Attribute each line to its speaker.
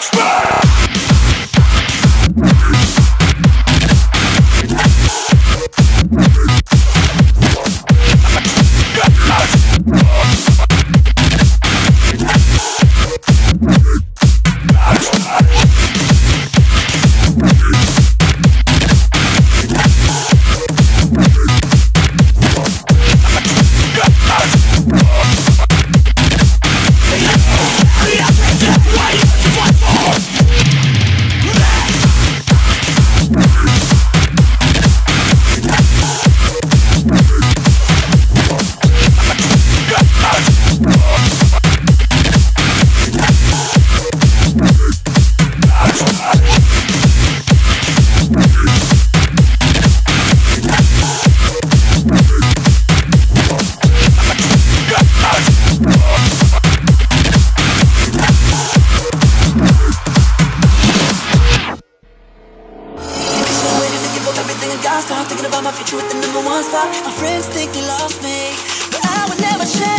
Speaker 1: I about my future with the number one spot. My friends think they lost me, but I would never.